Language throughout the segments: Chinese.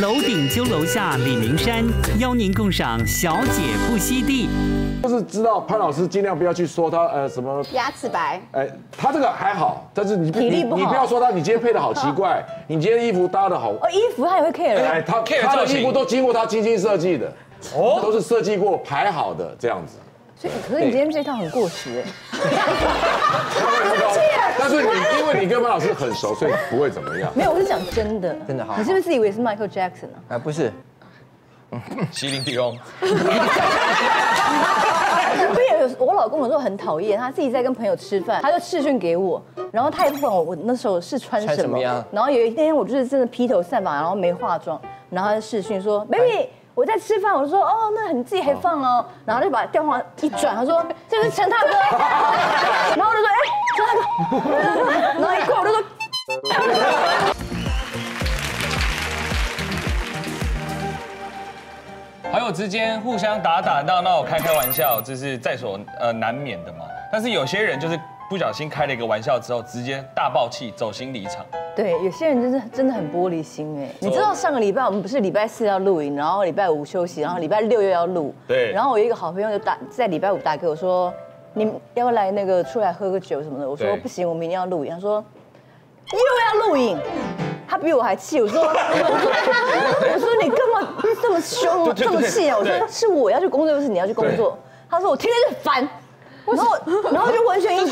楼顶揪楼下李明山邀您共赏小姐不吸地。就是知道潘老师尽量不要去说他呃什么，牙齿白，哎，他这个还好，但是你体力不好。你不要说他，你今天配的好奇怪，你今天衣服搭的好，哦，衣服他也会 care，哎，他 care 他的衣服都经过他精心设计的，哦。都是设计过排好的这样子。所以可是你今天这套很过时哎，但是你因为你跟潘老师很熟，所以不会怎么样。没有，我是讲真的，真的好你是不是自以为是 Michael Jackson 啊？啊，不是，麒麟地翁，我也有，我老公有时候很讨厌，他自己在跟朋友吃饭，他就视讯给我，然后他也不管我我那时候是穿穿什么然后有一天我就是真的披头散发，然后没化妆，然后他就视讯说，baby。我在吃饭，我说哦，那你自己还放哦，然后就把电话一转，他说这是陈大哥，然后我就说哎，陈大哥，然后一过我就说好友之间互相打打闹闹、开开玩笑，这是在所呃难免的嘛。但是有些人就是不小心开了一个玩笑之后，直接大爆气，走心离场。对，有些人真是真的很玻璃心哎。你知道上个礼拜我们不是礼拜四要录影，然后礼拜五休息，然后礼拜六又要录。对然后我有一个好朋友就打在礼拜五打给我说，你要不要来那个出来喝个酒什么的？我说不行，我明天要录影。他说又要录影，他比我还气。我说 我说你干嘛这么凶这么气啊？我对说是我要去工作，又是你要去工作。他说我天天就烦。然后，然后就完全影，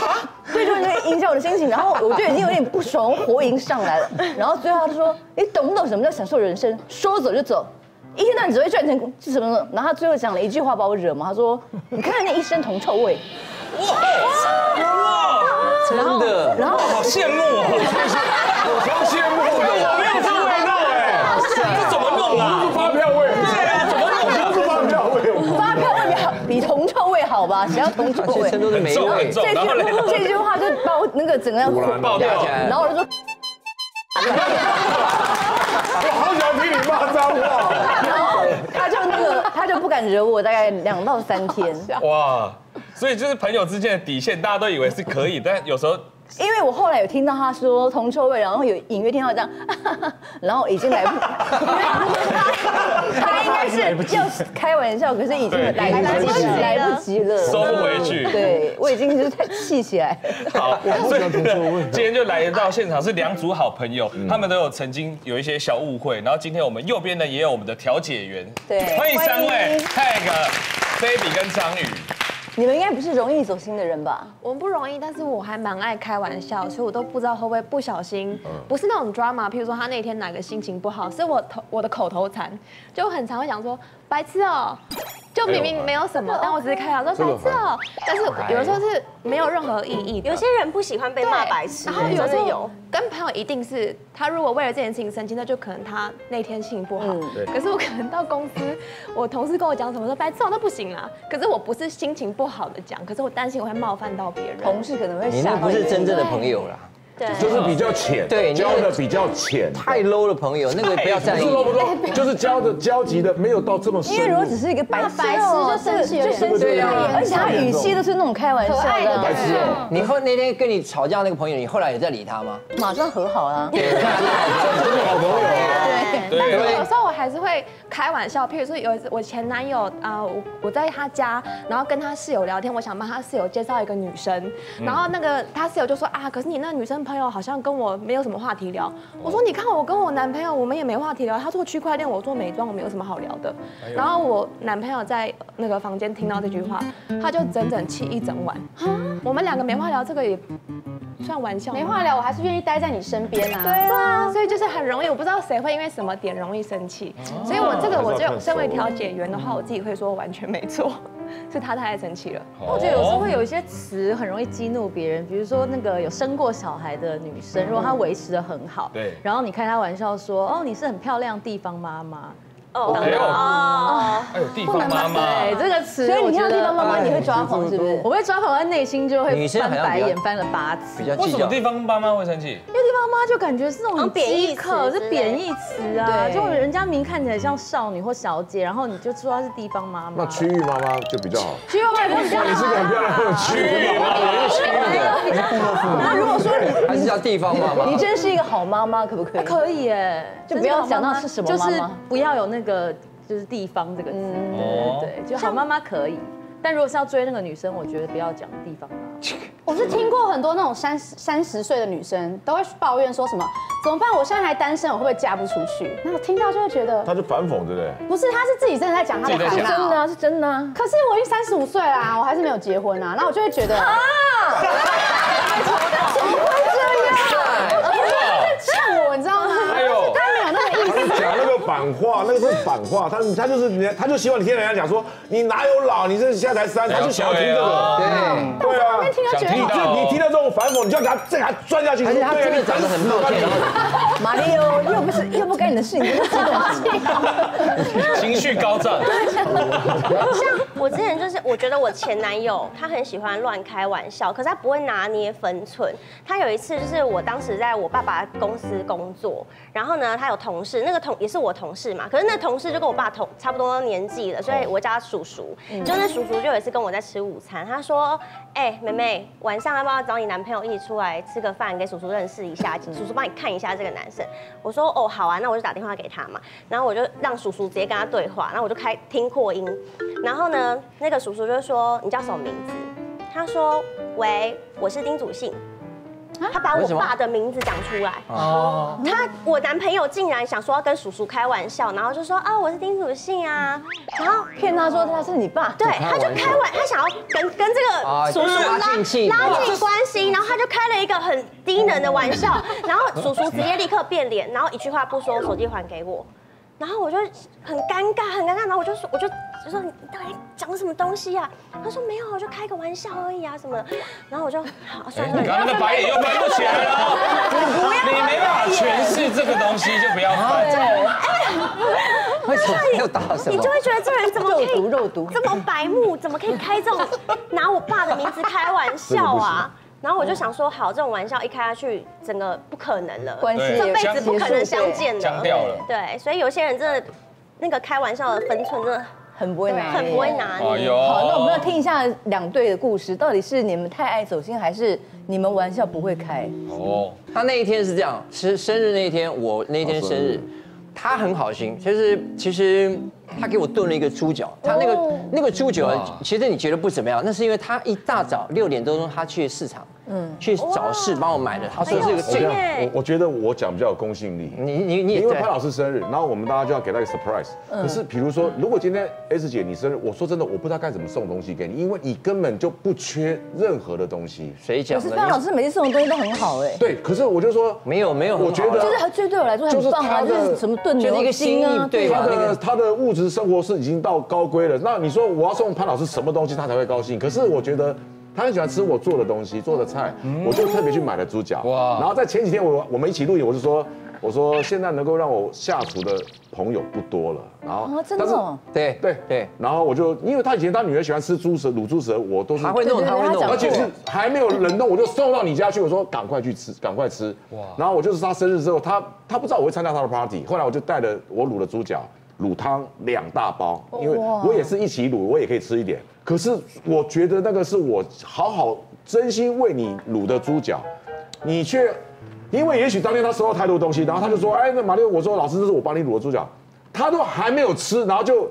对，就完全影响我的心情。然后我就已经有点不爽，火已经上来了。然后最后他就说：“你懂不懂什么叫享受人生？说走就走，一天到晚只会赚钱是什么什么。”然后他最后讲了一句话把我惹毛，他说：“你看看那一身铜臭味。哇真的，然后好羡慕哦！我超羡慕的，我没有这味道哎，这怎么弄啊？发票味，对啊，怎么弄？不是发票味，发票味比好比铜臭味好吧？谁要铜臭味全？身都是霉味很重很。重，这然后嘞，句这句话就把我那个整个人爆掉起来然后我就说，我好想听你骂脏话。然后他就那个他就不敢惹我，大概两到三天。哇！所以就是朋友之间的底线，大家都以为是可以，但有时候因为我后来有听到他说铜臭味，然后有隐约听到这样，然后已经来不，他应该是要开玩笑，可是已经来对不及，来来不及了，收回去。对我已经就是太气起来。好，所以今天就来到现场是两组好朋友，他们都有曾经有一些小误会，然后今天我们右边呢也有我们的调解员，对欢迎三位迎，Tag、Baby 跟张宇。你们应该不是容易走心的人吧？我们不容易，但是我还蛮爱开玩笑，所以我都不知道会不会不小心，嗯不是那种 drama，譬如说他那天哪个心情不好，是我头我的口头禅，就很常会讲说白痴哦，就明明没有什么，但我只是开玩笑说白痴哦，但是有的时候是没有任何意义的。有些人不喜欢被骂白痴，然后有时候有。跟朋友一定是他如果为了这件事情生气，那就可能他那天心情不好。对可是我可能到公司，我同事跟我讲什么说白痴哦那不行啦。可是我不是心情不好的讲，可是我担心我会冒犯到别人。同事可能会你那吓到不是真正的朋友啦，对，就是比较浅，对交的比较浅，太 low 的朋友，那个不要在意不是。说不说，就是交的交集的没有到这么深入。因为如果只是一个白痴白痴哦就生气有点就生气对啊而且他语气都是那种开玩笑的的，白痴哦，你后那天跟你吵架那个朋友，你后来也在理他吗？马上和好了。对，真的好朋友啊。对，但是有时候我还是会开玩笑，譬如说有一次我前男友啊、我我在他家，然后跟他室友聊天，我想帮他室友介绍一个女生，然后那个他室友就说啊，可是你那个女生朋友好像跟我没有什么话题聊。我说你看我跟我男朋友，我们也没话题聊，他做区块链，我做美妆，我们有什么好聊的？然后我男朋友在那个房间听到这句话，他就整整气一整晚。我们两个没话聊，这个也算玩笑吗？没话聊，我还是愿意待在你身边啊。对啊，所以就是很容易，我不知道谁会因为什么点容易生气，所以我这个我就身为调解员的话，我自己会说完全没错，是他太爱生气了。我觉得有时候会有一些词很容易激怒别人，比如说那个有生过小孩的女生，如果她维持的很好，对。然后你开她玩笑说，哦，你是很漂亮地方妈妈。哦哦，哎呦，地方妈妈，对这个词，所以你看到地方妈妈，你会抓狂是不是？我会抓狂，在内心就会翻白眼，翻了八次。为什么地方妈妈会生气？因为地方妈妈就感觉是那种好像贬义词是贬义词啊，就人家明看起来像少女或小姐，然后你就说她是地方妈妈。那区域妈妈就比较好。区域妈妈比较你是个很漂亮的区域妈妈，我是区域的，那如果说你还是叫地方妈妈？你真是一个好妈妈，可不可以？可以哎，就不要讲到是什么妈妈就是不要有那个就是地方这个词，哦对对对，就好妈妈可以。但如果是要追那个女生，我觉得不要讲地方啦。我是听过很多那种三十三十岁的女生都会抱怨说什么怎么办？我现在还单身，我会不会嫁不出去？那我听到就会觉得她是反讽，对不对？不是，她是自己真的在讲她的烦自己在讲恼。真的啊，是真的啊。可是我已经三十五岁啦，我还是没有结婚啊，那我就会觉得 啊，呛我，你知道吗？哎呦，他没有那个意他思。反话，那个是反话，他他就是你，他就希望你听人家讲说，你哪有老，你这现在才三，他就想要听这个。对，对。啊，想听你听到这种反讽，你就要给他再给他钻下去。而且他真的长得很抱歉，马里奥又不是又不干你的事，你就激动。情绪高涨，像我之前就是，我觉得我前男友他很喜欢乱开玩笑，可是他不会拿捏分寸。他有一次就是我当时在我爸爸公司工作，然后呢，他有同事，那个同也是我同事嘛，可是那同事就跟我爸同差不多年纪了，所以我叫他叔叔。就那叔叔就有一次跟我在吃午餐，他说：“哎、妹妹，晚上要不要找你男朋友一起出来吃个饭，给叔叔认识一下，叔叔帮你看一下这个男生。”我说：“哦，好啊，那我就打电话给他嘛。”然后我就让叔叔直接跟他对话，然后我就开听扩音，然后呢，那个叔叔就说：“你叫什么名字？”他说：“喂，我是丁祖信。”他把我爸的名字讲出来，哦，他我男朋友竟然想说要跟叔叔开玩笑，然后就说啊我是丁祖信啊，然后骗他说他是你爸，对，他就开玩，他想要跟跟这啊个叔叔拉拉近拉近关系，然后他就开了一个很低能的玩笑，然后叔叔直接立刻变脸，然后一句话不说，手机还给我，然后我就很尴尬，很尴尬，然后我就说，我就就说你到底讲什么东西啊？他说没有，我就开个玩笑而已啊什么的，然后我就好算了，你刚刚的白眼又翻不起来了，你没办法诠释这个东西，就不要翻。为什么又打什么你就？会觉得这人怎么可肉以毒肉毒。这么白目，怎么可以开这种拿我爸的名字开玩笑啊？然后我就想说，好，这种玩笑一开下去，整个不可能了，关系这辈子不可能相见的。僵掉了。对，所以有些人真的那个开玩笑的分寸真的很不会拿捏，很不会拿捏。哎呦，好，那我们要听一下两队的故事，到底是你们太爱走心，还是你们玩笑不会开？哦，他那一天是这样，是生日那一天，我那天生日，他很好心，就是其实他给我炖了一个猪脚，他那个那个猪脚，其实你觉得不怎么样，那是因为他一大早六点多钟他去市场，嗯，去早市帮我买的，他说这个哎这个，呦耶我我觉得我讲比较有公信力。你你你对因为潘老师生日，然后我们大家就要给他一个 surprise。可是比如说，如果今天 S 姐你生日，我说真的，我不知道该怎么送东西给你，因为你根本就不缺任何的东西。谁讲的？可是潘老师每次送的东西都很好哎，对，可是我就说，没有没有我觉得就是他这对我来说很棒啊，就是他的就是什么炖就是一牛个心筋啊意，对他吧？那个的他的物质生活是已经到高规了。那你说我要送潘老师什么东西他才会高兴？可是我觉得。他很喜欢吃我做的东西，做的菜，我就特别去买了猪脚。哇哇！然后在前几天我我们一起录影，我就说，我说现在能够让我下厨的朋友不多了。然后哦，真的但是哦，对对对，然后我就因为他以前他女儿喜欢吃猪舌卤猪舌，我都是他会弄他会弄，而且是还没有冷冻，我就送到你家去。我说赶快去吃，赶快吃。哇！然后我就是他生日之后，他他不知道我会参加他的 party，后来我就带了我卤的猪脚卤汤两大包，因为我也是一起卤，我也可以吃一点。可是我觉得那个是我好好真心为你卤的猪脚，你却因为也许当天他收到太多东西，然后他就说：“哎，那马六，我说老师，这是我帮你卤的猪脚。”他都还没有吃，然后就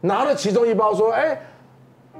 拿了其中一包说：“哎。”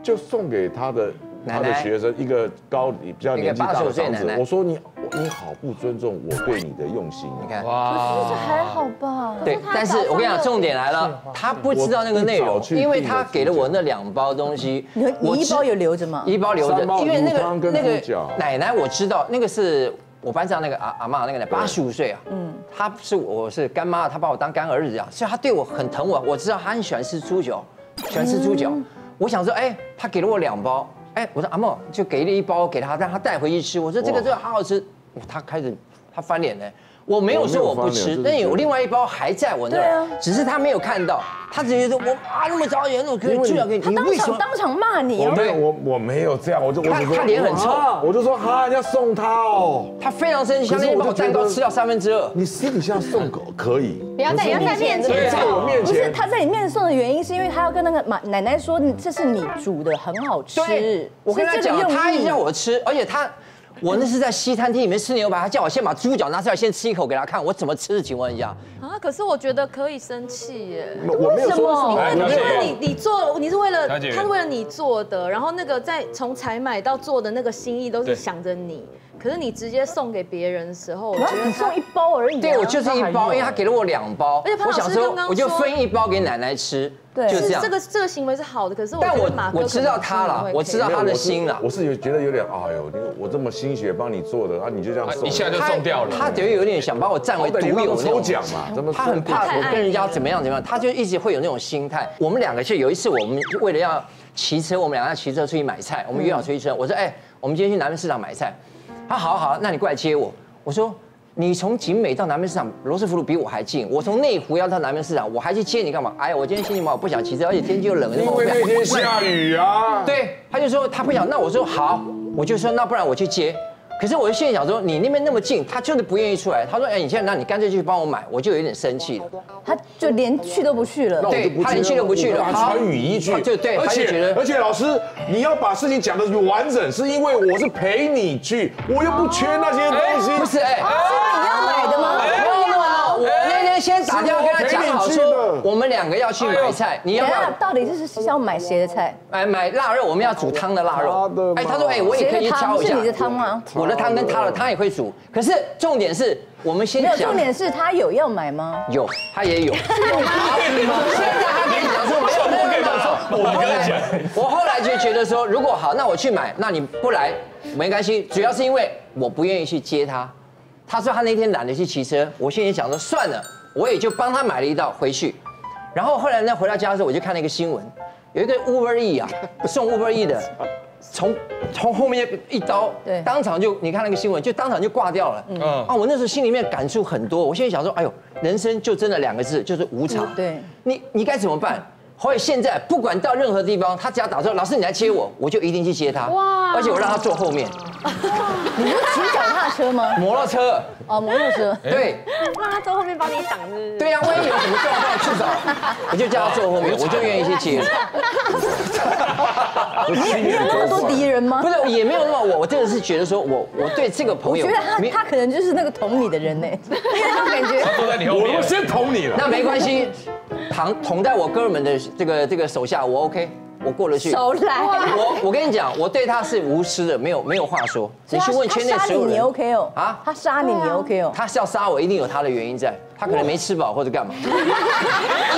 就送给他的他的学生一个高比较年纪大的一个80岁长子我说你你好不尊重我对你的用心，你看。这还好吧？对，但是我跟你讲，重点来了，他不知道那个内容因为他给了我那两包东西，你你一包有留着吗？一包留着，因为那个那个奶奶我知道，那个是我班上那个阿阿妈，那个奶八十五岁啊，嗯，她是我是干妈，她把我当干儿子一样，所以她对我很疼我，我知道她很喜欢吃猪脚，喜欢吃猪脚，我想说，哎，她给了我两包，哎，我说阿莫就给了一包给她，让她带回去吃，我说这个这个好好吃，她开始他翻脸了。我没有说我不吃现，但有另外一包还在我那啊儿，只是他没有看到，他只觉得我啊那么早点，那我可以居然给你，他当？场当场骂你啊。我没有，我我没有这样，我就我他只说他脸很臭啊我就说哈，你要送他哦。他非常生气，他我蛋糕吃掉三分之二。你私底下送狗可以，不要在不要在面前在我面不是，他在你面前送的原因，是因为他要跟那个妈奶奶说，你这是你煮的，很好吃。对，我跟他讲，他一直要我吃，而且他。我那是在西餐厅里面吃牛排，他叫我先把猪脚拿出来，先吃一口给他看，我怎么吃？请问一下，啊，可是我觉得可以生气耶。我没有说什么，哎因为因为你你做你是为了他是为了你做的，然后那个在从采买到做的那个心意都是想着你，可是你直接送给别人的时候，我觉得送一包而已啊。对我就是一包，因为他给了我两包而且，潘老师我想说刚刚我就分一包给奶奶吃，对就这样是这。个这个行为是好的，可是我但我知道他了我知道他的心了我是有觉得有点，哎呦，你我这么心血帮你做的，啊，你就这样送，一下就送掉了。他等于有点想把我占为独有抽。奖嘛，怎么他很怕我跟人家怎么样怎么样，他就一直会有那种心态。我们两个就有一次，我们为了要骑车，我们两个要骑车出去买菜，我们约好出去吃。我说，哎，我们今天去南门市场买菜。他好好，那你过来接我。我说。你从景美到南门市场，罗斯福路比我还近。我从内湖要到南门市场，我还去接你干嘛？哎呀，我今天心情不好，不想骑车，而且天气又冷，因为那天下雨啊。对，他就说他不想，那我说好，我就说那不然我去接。可是我就心里想说，你那边那么近，他就是不愿意出来。他说，哎，你现在那你干脆去帮我买，我就有点生气了。他就连去都不去了那。我就不对他连去都不去了我干嘛穿雨衣去，他就对而且而且老师，你要把事情讲的完整，是因为我是陪你去，我又不缺那些东西。不是，哎，是你要买的吗？先打电话跟他讲好说，我们两个要去买菜，你要不到底是是要买谁的菜？买买腊肉？我们要煮汤的腊肉。哎，他说，哎，我也可以去谁的汤挑一下是你的汤吗？我的汤跟他的汤也会煮，可是重点是我们先没有，讲重点是他有要买吗？有，他也有。好，现在他跟你讲说没有，没有，没有。我 后来，我后来就觉得说，如果好，那我去买，那你不来没关系，主要是因为我不愿意去接他。他说他那天懒得去骑车，我心里想说算了，我也就帮他买了一道回去。然后后来呢，回到家的时候，我就看了一个新闻，有一个 Uber E 啊，送 Uber E 的，从从后面一刀，对当场就你看那个新闻，就当场就挂掉了。嗯嗯啊，我那时候心里面感触很多，我现在想说，哎呦，人生就真的两个字，就是无常。嗯对，你你该怎么办？后来现在不管到任何地方，他只要打说老师你来接我，我就一定去接他。哇！而且我让他坐后面，你不是骑脚踏车吗？摩托车。哦，摩托车。对让他坐后面帮你挡，是？对呀、万一有什么状况，至少 我就叫他坐后面，我就愿意去接。你有那么多敌人吗不？是，也没有那么我，我真的是觉得说我我对这个朋友，我觉得他他可能就是那个捅你的人呢，那种感觉坐在你后面我我，先捅你了。那没关系，捅捅在我哥们的这个这个手下，我 OK，我过得去。手来。我我跟你讲，我对他是无私的，没有没有话说。你去问圈内他杀你你所有人 OK 哦？啊啊，他杀你你 OK 哦？他是要杀我，一定有他的原因在，他可能没吃饱或者干嘛。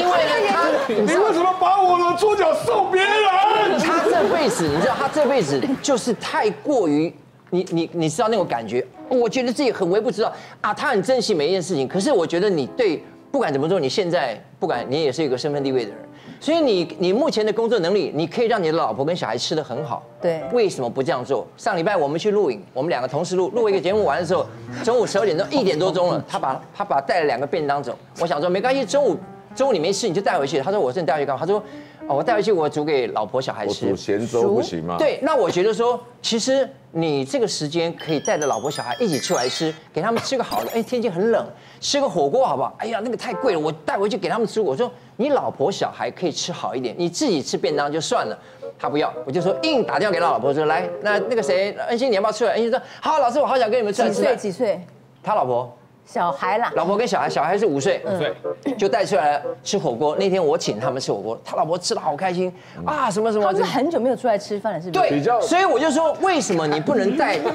因为呢，他你为什么把我的猪脚送别人？他这辈子，你知道，他这辈子就是太过于你你你知道那种感觉，我觉得自己很微不知道啊，他很珍惜每一件事情。可是我觉得你对不管怎么做，你现在不管你也是一个身份地位的人，所以你你目前的工作能力，你可以让你的老婆跟小孩吃的很好。对为什么不这样做？上礼拜我们去录影，我们两个同时录录一个节目完的时候，中午十二点钟一点多钟了，他把他把带了两个便当走。我想说没关系，中午中午你没吃你就带回去。他说我是带回去干嘛？他说哦我带回去我煮给老婆小孩吃我煮。咸粥不行吗？，对，那我觉得说，其实你这个时间可以带着老婆小孩一起出来吃，给他们吃个好的。哎，天气很冷，吃个火锅好不好？哎呀，那个太贵了，我带回去给他们吃。我说你老婆小孩可以吃好一点，你自己吃便当就算了。他不要，我就说硬打电话给他老婆说，来，那那个谁，恩熙你要不要出来？恩熙说好，老师我好想跟你们出来几岁。几岁？他老婆，小孩啦。老婆跟小孩，小孩是五岁，五岁，就带出来吃火锅。那天我请他们吃火锅，他老婆吃的好开心啊，什么什么。他们是很久没有出来吃饭了，是不是？对，比较所以我就说，为什么你不能带？你这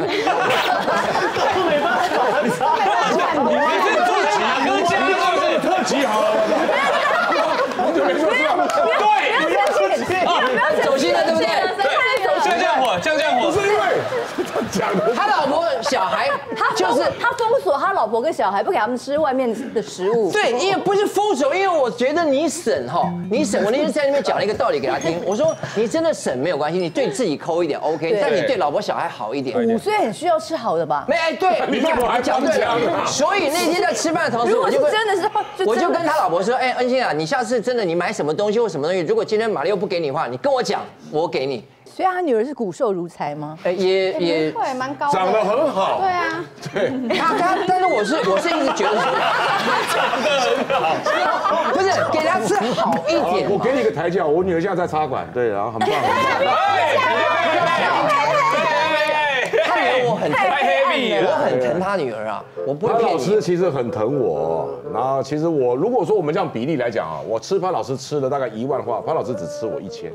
特辑哥家就是特辑好了，好久没说是吧？对，走心了，对不对？降降火，降降火不，是因为他讲 的他老婆小孩他就是他封锁他老婆跟小孩，不给他们吃外面的食物。对，因为不是封锁，因为我觉得你省哈，你省，我那天在那边讲了一个道理给他听，我说你真的省没有关系，你对自己抠一点 OK，但你对老婆小孩好一点。五岁很需要吃好的吧？没哎，对，你怎么还讲对帮腔啊了。所以那天在吃饭的同时，如果是我就跟真的是，我就跟他老婆说，哎，恩心啊，你下次真的你买什么东西或什么东西，如果今天马六不给你的话，你跟我讲，我给你。所以他女儿是骨瘦如柴吗？哎，也也会蛮高的，长得很好对，啊，对他他，但是我是我是一直觉得说，长得很好不是给他吃好一点。我给你一个台阶，我女儿现在在插管，对，然后很棒。很棒他女儿我很疼，太 heavy 我。很疼他女儿啊，我不会潘老骗你。师其实很疼我，然后其实我如果说我们这样比例来讲啊，我吃潘老师吃了大概一万的话，潘老师只吃我一千，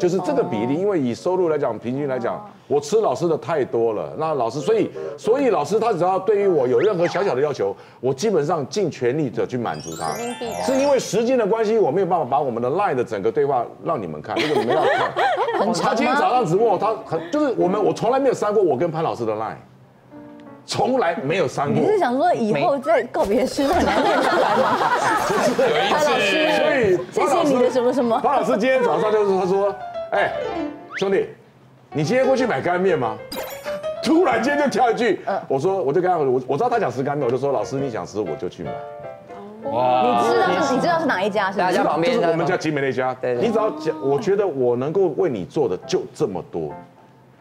就是这个比例。因为以收入来讲，平均来讲，我吃老师的太多了。那老师，所以所以老师他只要对于我有任何小小的要求，我基本上尽全力的去满足他。是因为时间的关系，我没有办法把我们的 line 的整个对话让你们看。如果你们要看，他今天早上直播，他很就是我们我从来没有删过我跟潘老师的 line，从来没有删过你。是想说以后在告别式很难念出来吗？有一潘老，师，所以谢谢你的什么什么。潘老师今天早上就是他说，哎，兄弟，你今天过去买干面吗？突然间就跳一句，我说我就跟他我我知道他想吃干面，我就说老师你想吃我就去买，哇你知道是你知道是哪一家是家旁边就是我们家集美那家，对。对你只要讲，我觉得我能够为你做的就这么多，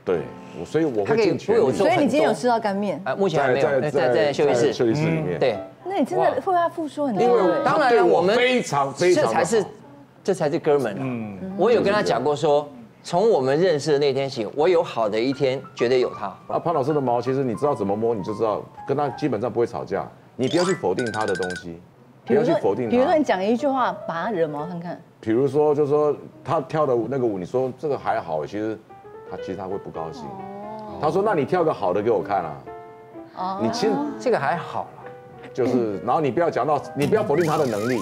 对，我所以我会他可以尽全力为我做所以你今天有吃到干面？啊，目前还没有，在在在休息室。休息室里面，对，那你真的会为他付出很多。因为对当然我们非常非常的这才是好，这才是哥们啊。嗯，我有跟他讲过说，从我们认识的那天起，我有好的一天，绝对有他。啊，潘老师的毛，其实你知道怎么摸，你就知道跟他基本上不会吵架。你不要去否定他的东西，不要去否定他比如说你。讲一句话，把他惹毛看看。比如说，就说他跳的那个舞，你说这个还好，其实他其实他会不高兴。他说：“那你跳个好的给我看啊。”哦，你其实这个还好啦。就是，然后你不要讲到，你不要否定他的能力。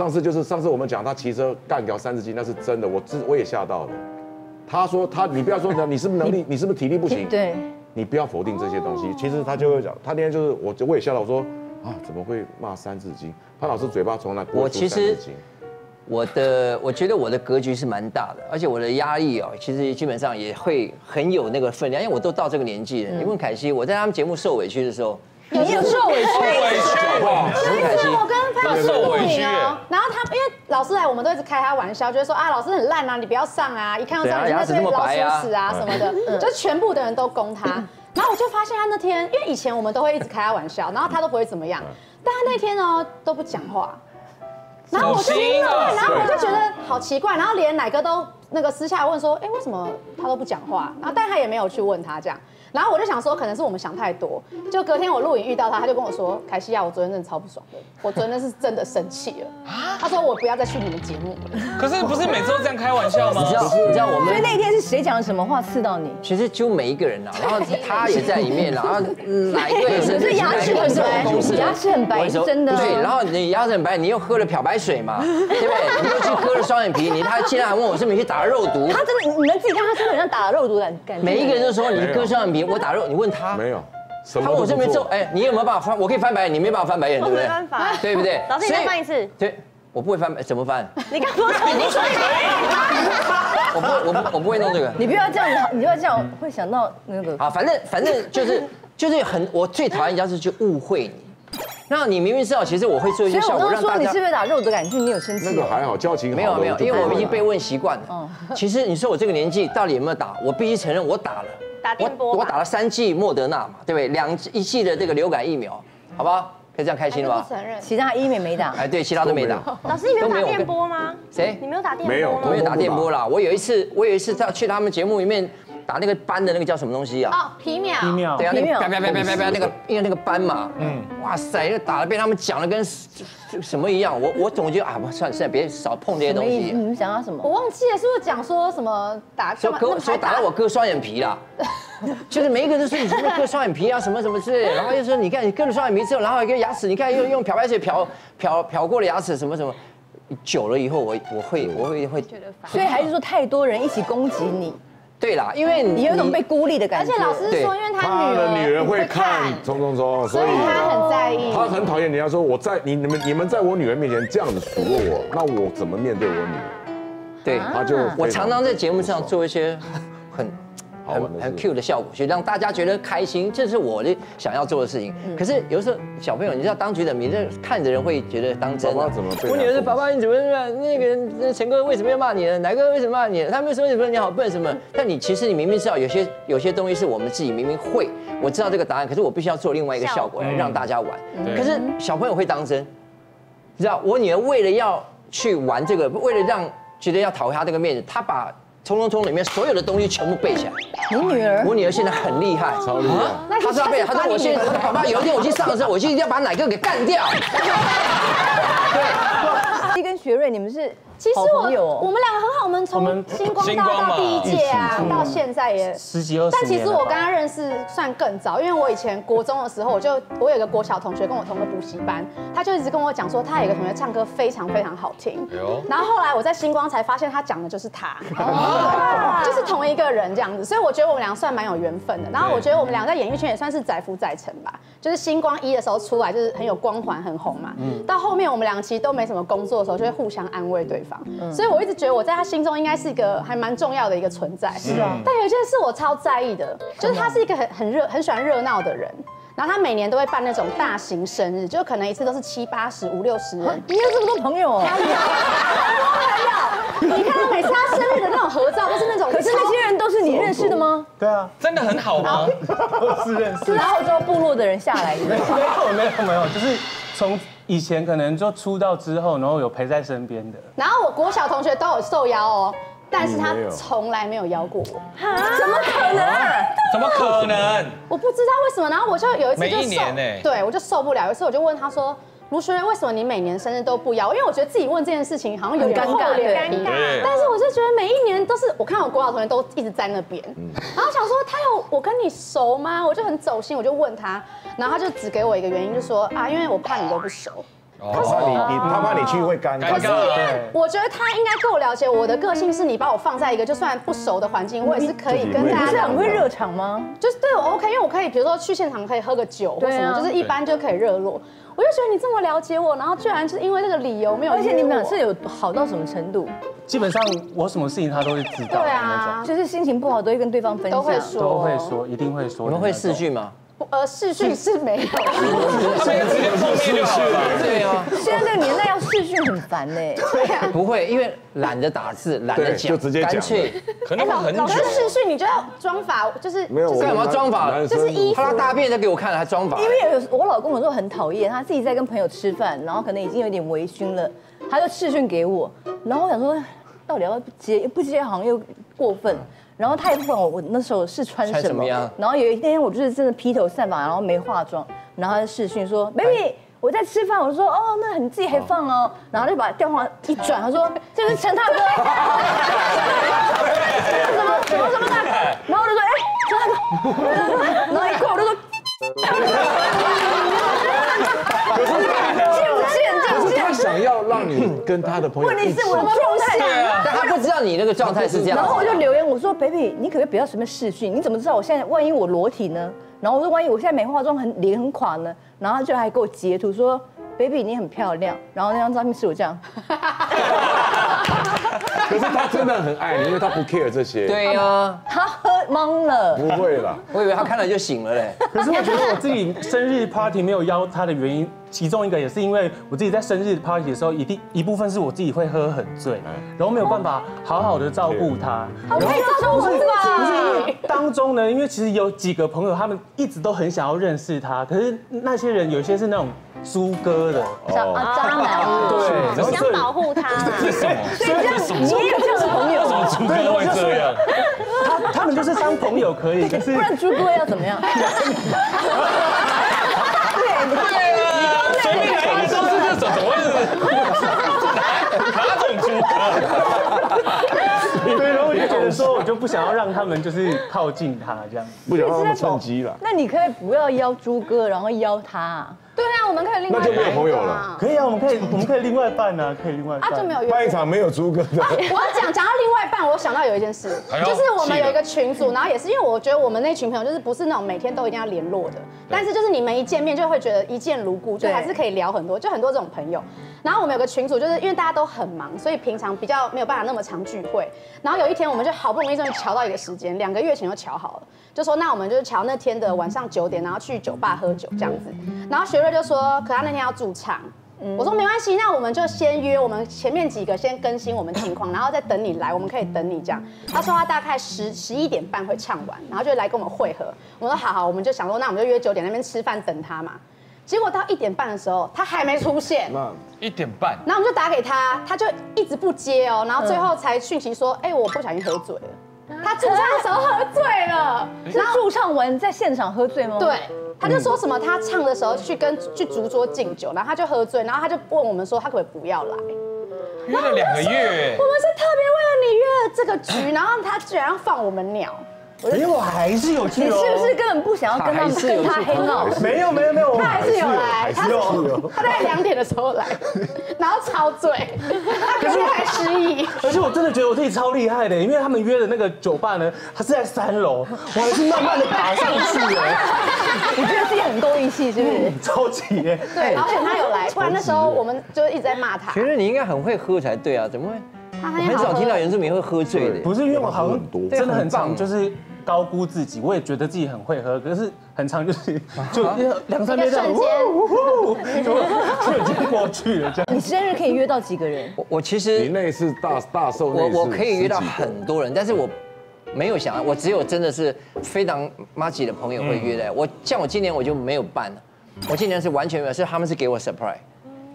上次就是上次我们讲他骑车干掉三十斤，那是真的，我自我也吓到了。他说他，你不要说你是不是能力，你是不是体力不行？对，你不要否定这些东西。其实他就会讲，他那天就是我，我也笑到我说啊，怎么会骂三字经？潘老师嘴巴从来不会出我其实三字经。我的我觉得我的格局是蛮大的，而且我的压力哦，其实基本上也会很有那个分量，因为我都到这个年纪了。你问凯西，我在他们节目受委屈的时候，你有受委屈。委屈哇，你问凯西，我跟潘老师录受委屈耶影哦，然后他因为老师来，我们都一直开他玩笑，就会说啊，老师很烂啊，你不要上啊，一看就知道你对啊牙齿这么在对老鼠屎啊什么的，就是全部的人都攻他。然后我就发现他那天，因为以前我们都会一直开他玩笑，然后他都不会怎么样，但他那天呢都不讲话。然后我就对，然后我就觉得好奇怪，然后连奶哥都那个私下问说，哎，为什么他都不讲话？然后但他也没有去问他这样。然后我就想说，可能是我们想太多。就隔天我录影遇到他，他就跟我说：“凯西亚，我昨天真的超不爽的，我昨天是真的生气了。”他说：“我不要再去你们节目了。可是不是每次都这样开玩笑吗你？知道你知道我们所以那一天是谁讲了什么话刺到你？其实就每一个人啊，然后 他也在里面啊，然后哪一个也是可是牙齿很白牙齿很白是真的对，然后你牙齿很白，你又喝了漂白水嘛，对不对？你又去割了双眼皮，你他竟然还问我是不是去打了肉毒？他真的，你们自己看他真的很像打了肉毒的感觉。每一个人都说你割双眼皮，我打肉，你问他，没有，什么他问我。这边做哎，你有没有办法翻？我可以翻白眼，你没办法翻白眼，对不对？没办法 对不对？老师，你再翻一次。对，我不会翻白，怎么翻？你刚说什么？你说 我不会，我不我不会弄这个。你不要这样，你不要这样，会想到那个。啊，反正反正就是就是很，我最讨厌人家是去误会你。那你明明知道，其实我会做一些效果，所以我刚刚让大家说你是不是打肉的感觉？你有生气？那个还好，交情好没有没有，因为我已经被问习惯了。其实你说我这个年纪到底有没有打？我必须承认我打了，打电波我我打了三剂莫德纳嘛，对不对？两一剂的这个流感疫苗，好不好？可以这样开心了吧？承认。其他医美没打。哎，对，其他都没打。老师，你没有都没有打电波吗？谁你没有打电波？没有我有打电波啦。我有一次，我有一次在去他们节目里面打那个斑的那个叫什么东西啊？哦，皮秒。皮秒对啊，那皮秒个啪啪啪啪啪啪那个，因为那个斑嘛，嗯，哇塞，那个打的被他们讲的跟什什么一样，我我总觉得啊，不算了算了，别少碰这些东？西。你们想要什么？我忘记了，是不是讲说什么打说割，说打到我割双眼皮啦，就是每一个人都说你是不是割双眼皮啊，什么什么之类的，然后又说你看你割了双眼皮之后，然后一个牙齿，你看又用漂白水漂漂漂过了牙齿，什么什么，久了以后我我会我会会所以还是说太多人一起攻击你，对啦，因为你有一种被孤立的感觉。而且老师说，因为他他女的女儿儿会看冲冲冲，所以所以他很在意。他很讨厌人家说我在你你们你们在我女儿面前这样子数落我，那我怎么面对我女儿？对，他就我常常在节目上做一些很好玩的事很很 Q 的效果，去让大家觉得开心，这是我的想要做的事情。可是有时候小朋友，你知道当局者迷，这看的人会觉得当真啊。爸爸怎么被我女儿说：“爸爸，你怎么那个那陈哥为什么要骂你呢？哪个为什么骂你？他们说什么你好笨什么？但你其实你明明知道有些有些东西是我们自己明明会，我知道这个答案，可是我必须要做另外一个效果来让大家玩。对可是小朋友会当真，你知道，我女儿为了要去玩这个，为了让觉得要讨回她这个面子，她把《冲冲冲》里面所有的东西全部背起来。你女儿我女儿现在很厉害，超厉害。她是要背，她说我现在，她说爸爸有一天我去上的时候，我就一定要把哪个给干掉。对 一跟学瑞，你们是其实我。我们两个很好，我们从星光大道第一届啊到现在也十几二十但其。实我跟他认识算更早，因为我以前国中的时候，我就我有一个国小同学跟我同个补习班，他就一直跟我讲说，他有一个同学唱歌非常非常好听。然后后来我在星光才发现他讲的就是他，就是同一个人这样子，所以我觉得我们俩算蛮有缘分的。然后我觉得我们俩在演艺圈也算是载浮载沉吧，就是星光一的时候出来就是很有光环很红嘛，到后面我们两个其实都没什么工作的时候，就会互相安慰对方。所以我一直觉得我在他心中应该是一个还蛮重要的一个存在。是啊。但有一件事我超在意的，就是他是一个很很热、很喜欢热闹的人。然后他每年都会办那种大型生日，就可能一次都是七八十、五六十人。你有这么多朋友哦？你看他每次他生日的那种合照，都是那种，可是那些人都是你认识的吗？对啊，真的很好吗？都是认识是。澳洲部落的人下来 的。没有没有没有，就是从以前可能就出道之后，然后有陪在身边的。然后我国小同学都有受邀哦，但是他从来没有邀过我，怎么可能？怎么可能？我不知道为什么。然后我就有一次就每一受对我就受不了。有一次我就问他说。卢学仁，为什么你每年生日都不邀？因为我觉得自己问这件事情好像有点尴尬厚脸对皮尴尬但是我就觉得每一年都是，我看我国小同学都一直在那边，然后想说他有我跟你熟吗？我就很走心，我就问他，然后他就只给我一个原因，就说啊，因为我怕你都不熟。他怕你你他怕你去会尴尬。不是因为，我觉得他应该够了解我的个性，是你把我放在一个就算不熟的环境，我也是可以跟大你不是很会热场吗？就是对我 OK，因为我可以比如说去现场可以喝个酒或对啊什么，就是一般就可以热络。我就觉得你这么了解我，然后居然就是因为这个理由没有，而且你们俩是有好到什么程度？基本上我什么事情他都会知道的对那啊，就是心情不好都会跟对方分享。都会说，都会说，一定会说。你们会四句吗？呃视讯是没有，他们直接碰面就好了。对啊，现在这个年代要视讯很烦呢。不会，因为懒得打字，懒得对讲，就直接讲干脆可能会很久老师。视讯你就要装法，就是没有，我干嘛装法就是衣服他拉大便再给我看，还装法。因为有我老公有时候很讨厌，他自己在跟朋友吃饭，然后可能已经有点微醺了，他就视讯给我，然后我想说到底要不接，不接好像又过分。然后他也不管我，我那时候是穿什么什么。然后有一天我就是真的披头散发，然后没化妆，然后他就视讯说：“baby，我在吃饭。”我说：“哦，那你自己还放哦。”然后就把电话一转，他说：“ 这是陈大哥。”什么什么什么的，然后我就说：“哎，陈大哥。”然后一过我就说。见不见可是见不见？他想要让你跟他的朋友问题是我的状态。但他不知道你那个状态是这样。然后我就留言我说：“baby，你可不可以不要随便视讯？你怎么知道我现在万一我裸体呢？然后我说万一我现在没化妆，很脸很垮呢？”然后他就还给我截图说：“baby，你很漂亮。”然后那张照片是我这样，可是他真的很爱你，因为他不 care 这些。，对呀，他喝懵了。不会啦。我以为他看了就醒了嘞。可是我觉得我自己生日 party 没有邀他的原因，其中一个也是因为我自己在生日 party 的时候，一定一部分是我自己会喝很醉，然后没有办法好好的照顾他。好可以照顾我是吧？不是因为当中呢，因为其实有几个朋友，他们一直都很想要认识他，可是那些人有些是那种猪哥的，哦啊渣男，对，想保护他，是什么？所以这样你也有这样的朋友啊，猪哥会这样？他他们就是当朋友可以，可是不然猪哥要怎么样？对啊，随便来一个都是这种，怎么会是哪哪种猪哥？对，然后我就觉得说，我就不想要让他们就是靠近他这样。不想让他们趁机了。那你可以不要邀猪哥，然后邀他啊。对啊，我们可以另外那就没有朋友了。可以啊，我们可以我们可以另外办啊，可以另外办。啊，就没有约过。办一场没有猪哥的，我要讲讲到另外一半，我想到有一件事，就是我们有一个群组，然后也是因为我觉得我们那群朋友就是不是那种每天都一定要联络的，但是就是你们一见面就会觉得一见如故，就还是可以聊很多，就很多这种朋友。然后我们有个群组，就是因为大家都很忙，所以平常比较没有办法那么常聚会。然后有一天我们就好不容易终于瞧到一个时间，两个月前就瞧好了，就说那我们就是瞧那天的晚上九点，然后去酒吧喝酒这样子。然后学瑞就说，可他那天要驻唱。我说没关系，那我们就先约，我们前面几个先更新我们情况，然后再等你来，我们可以等你这样。他说他大概十十一点半会唱完，然后就来跟我们会合。我说好好，我们就想说那我们就约九点那边吃饭等他嘛。结果到一点半的时候，他还没出现，那一点半，然后我们就打给他，他就一直不接哦，然后最后才讯息说，哎，我不小心喝醉了。他驻唱的时候喝醉了，是驻唱文在现场喝醉吗？对，他就说什么他唱的时候去跟去竹桌敬酒，然后他就喝醉，然后他就问我们说他可不可以不要来。约了两个月我，们是特别为了你约了这个局，然后他居然要放我们鸟。没有，还是有你去哦。是不是根本不想要跟他跟他去 hang out？没有没有没有，他还是有来，还他是有。他在两点的时候来，然后超醉，他可是还失忆。而且我真的觉得我自己超厉害的，因为他们约的那个酒吧呢，它是在三楼，我还是慢慢的爬上去哎，你觉得自己很够义气是不是？超级耶。对，而且他有来，不然那时候我们就一直在骂他。觉得你应该很会喝才对啊，怎么会？他我很少听到原住民会喝醉的。不是因为我好像很多真的很棒就是高估自己，我也觉得自己很会喝，可是很长就是就两三杯这样，就就已经过去了这样。你生日可以约到几个人？我我其实你那次大大寿我我可以约到很多人，但是我没有想，我只有真的是非常妈吉的朋友会约的。我像我今年我就没有办了，我今年是完全没有，是他们是给我 surprise。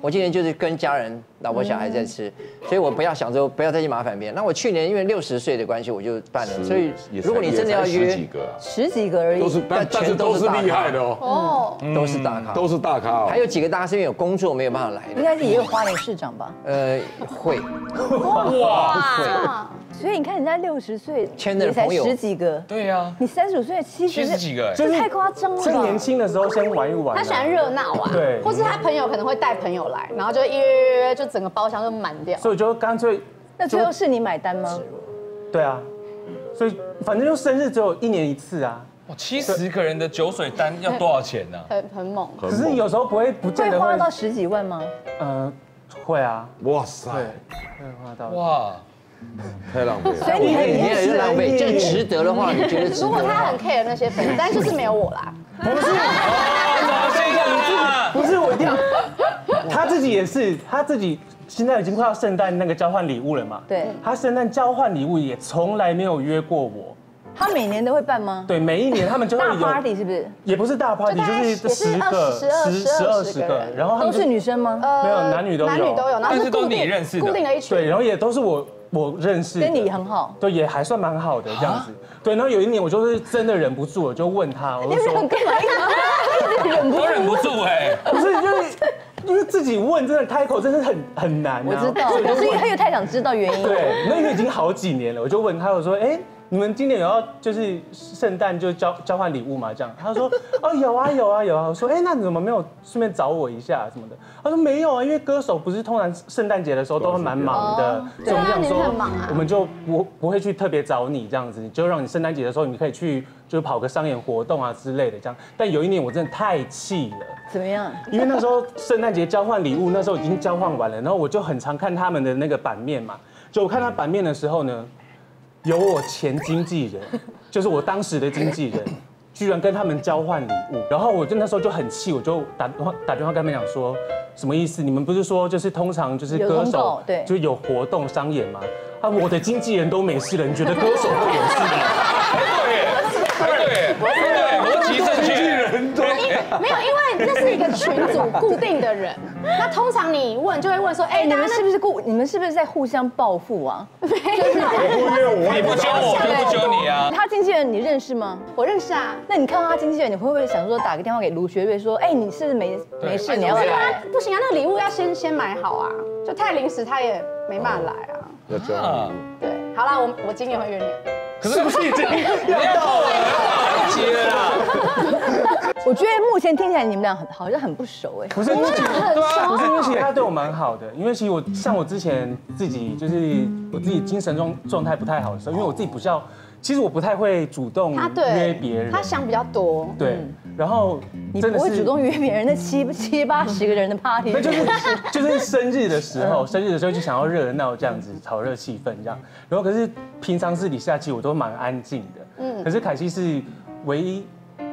我今年就是跟家人、老婆、小孩在吃，所以我不要想说不要再去麻烦别人。那我去年因为六十岁的关系，我就办了。所以如果你真的要约十约几，个啊，十几个而已。都是但但但是都是全都是大咖厉害的哦，哦，都是大咖，都是大咖哦。还有几个大咖是因为有工作没有办法来的。应该是也有花莲市长吧？呃，会啊，所以你看人家六十岁，圈的也才朋友十几个，对呀，你三十五岁七十七十几个哎，这太夸张了吧？趁年轻的时候先玩一玩啊。他喜欢热闹啊，对或是他朋友可能会带朋友来，然后就约约约约，就整个包厢就满掉。所以就干脆那最后是你买单吗？对啊，所以反正就生日只有一年一次啊。哇，七十个人的酒水单要多少钱呢？很很猛，可是有时候不会不见得会会花到，十几万吗？呃，会啊，哇塞，会花到。哇，太浪费了。所以你很你也是浪费，这值得的话，你觉得值得如果他很？care 那些朋友，但就是没有我啦。怎么这样啊？不是我一定要，他自己也是，他自己现在已经快要圣诞那个交换礼物了嘛。对他圣诞交换礼物也从来没有约过我。他每年都会办吗？对，每一年他们就会大有，party 是不是？也不是大 party，就是十个、20 12十二十十个然后都是女生吗？呃没有男女都有男女都有，然后但是都你固定认识的固定的一群。对，然后也都是我我认识，跟你很好。对，也还算蛮好的这样子。对，然后有一年我就是真的忍不住，我就问他，我就 说，干嘛一直忍不我忍不住哎，不是，就是就是自己问，真的开口真的很很难、啊。我知道，可是因为他又太想知道原因。对，那因为已经好几年了，我就问他，我说，哎。你们今年有要就是圣诞就交交换礼物嘛？这样，他说 哦有啊有啊有啊。我说哎那你怎么没有顺便找我一下什么的？他说没有啊，因为歌手不是通常圣诞节的时候都会蛮忙的哦，所以我们想对啊你说我们就不不会去特别找你这样子，就让你圣诞节的时候你可以去就是跑个商演活动啊之类的这样。但有一年我真的太气了。怎么样？因为那时候圣诞节交换礼物，那时候已经交换完了，然后我就很常看他们的那个版面嘛。就我看他版面的时候呢，有我前经纪人，就是我当时的经纪人，居然跟他们交换礼物，然后我就那时候就很气，我就打电话打电话跟他们讲说，什么意思？你们不是说就是通常就是歌手对就是有活动商演吗？啊，我的经纪人都没事了，你觉得歌手会有事吗？对耶，对耶，对，逻辑正确。没有，因为那是一个群组固定的人，那通常你问就会问说，哎，你们是不是故？你们是不是在互相报复啊？就是你不揪我，我不揪你啊。他经纪人你认识吗？我认识啊，那你看到他经纪人，你会不会想说打个电话给卢学瑞说，哎，你是不是没没事，你要来？不行啊，那个礼物要先先买好啊，就太临时他也没办法来啊。要这样。对，好啦，我我今年会约你。是不是已经要到了？来不及了啦！我觉得目前听起来你们俩很好像很不熟哎。不是，因为其实对啊，不是因为其实他对我蛮好的，因为其实我像我之前自己就是我自己精神状状态不太好的时候，因为我自己比较，其实我不太会主动约别人，他想比较多，对，然后你不会主动约别人，那七七八十个人的 party，那就是就是生日的时候，生日的时候就想要热闹这样子，炒热气氛这样。然后可是平常私底下其实我都蛮安静的，嗯。可是凯西是唯一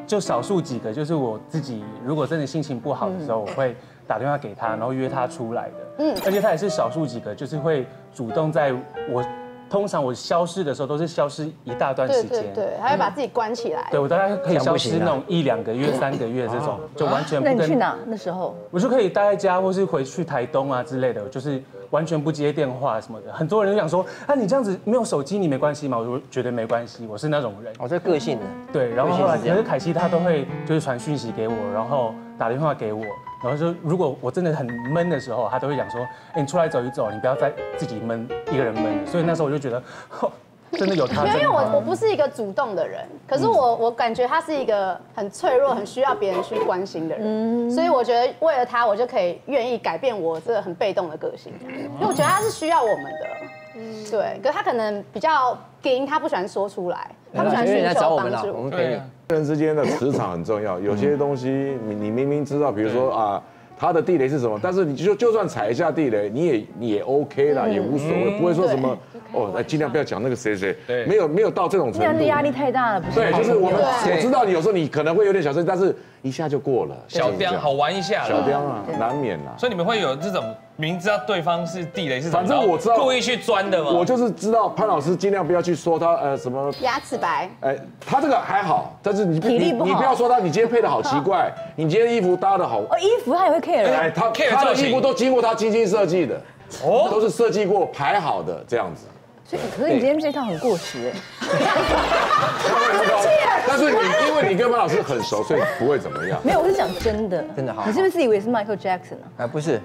就少数几个，就是我自己如果真的心情不好的时候，我会打电话给他，然后约他出来的，嗯。而且他也是少数几个，就是会主动在我通常我消失的时候都是消失一大段时间，对对，他会把自己关起来。对我大概可以消失那种一两个月、三个月这种，就完全不跟那你去哪？那时候？我就可以待在家，或是回去台东啊之类的，就是完全不接电话什么的。很多人都想说，啊，你这样子没有手机，你没关系吗？我就觉得没关系，我是那种人。哦，这个性的，对，然后后来是可是凯西她都会就是传讯息给我，然后打电话给我，然后就如果我真的很闷的时候，她都会讲说，哎，你出来走一走，你不要再自己闷一个人闷了。所以那时候我就觉得，呵 真的有他没有，因为我我不是一个主动的人，可是我我感觉他是一个很脆弱、很需要别人去关心的人，所以我觉得为了他，我就可以愿意改变我这个很被动的个性，因为我觉得他是需要我们的，对，可是他可能比较硬，他不喜欢说出来，他不喜欢寻求帮助我。们陪你对啊。人之间的磁场很重要，有些东西你你明明知道，比如说啊。它的地雷是什么？但是你就就算踩一下地雷，你也你也 OK 啦，也无所谓，不会说什么哦，来尽量不要讲那个谁谁，没有没有到这种程度。这样的。压力太大了，不是？对，就是我们我知道你有时候你可能会有点小声，但是一下就过了。小就是这样刁好玩一下。小雕啊，难免啦。所以你们会有这种明知道对方是地雷是什么，反正我知道故意去钻的吗？我就是知道潘老师尽量不要去说他呃什么牙齿白，哎，他这个还好，但是你你体力不好你不要说他，你今天配的好奇怪，你今天衣服搭的好，哦，衣服他也会 care，哎，他 care 他的衣服都经过他精心设计的，哦都是设计过排好的这样子。所以可是你今天这套很过时。哎。但是你因为你跟潘老师很熟，所以不会怎么样。没有，我是讲真的，真的好你是不是自以为是 Michael Jackson 啊？哎，不是，